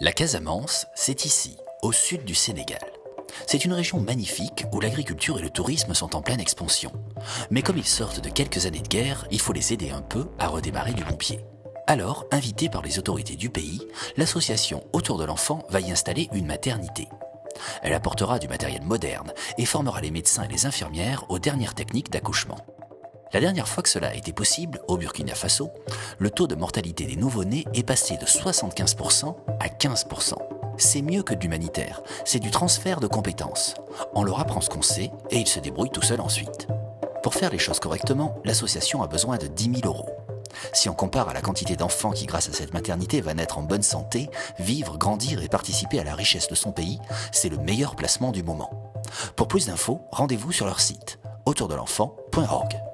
La Casamance, c'est ici, au sud du Sénégal. C'est une région magnifique où l'agriculture et le tourisme sont en pleine expansion. Mais comme ils sortent de quelques années de guerre, il faut les aider un peu à redémarrer du bon pied. Alors, invitée par les autorités du pays, l'association Autour de l'enfant va y installer une maternité. Elle apportera du matériel moderne et formera les médecins et les infirmières aux dernières techniques d'accouchement. La dernière fois que cela a été possible, au Burkina Faso, le taux de mortalité des nouveau-nés est passé de 75% à 15%. C'est mieux que de l'humanitaire, c'est du transfert de compétences. On leur apprend ce qu'on sait et ils se débrouillent tout seuls ensuite. Pour faire les choses correctement, l'association a besoin de 10 000 euros. Si on compare à la quantité d'enfants qui, grâce à cette maternité, va naître en bonne santé, vivre, grandir et participer à la richesse de son pays, c'est le meilleur placement du moment. Pour plus d'infos, rendez-vous sur leur site autourdelenfant.org.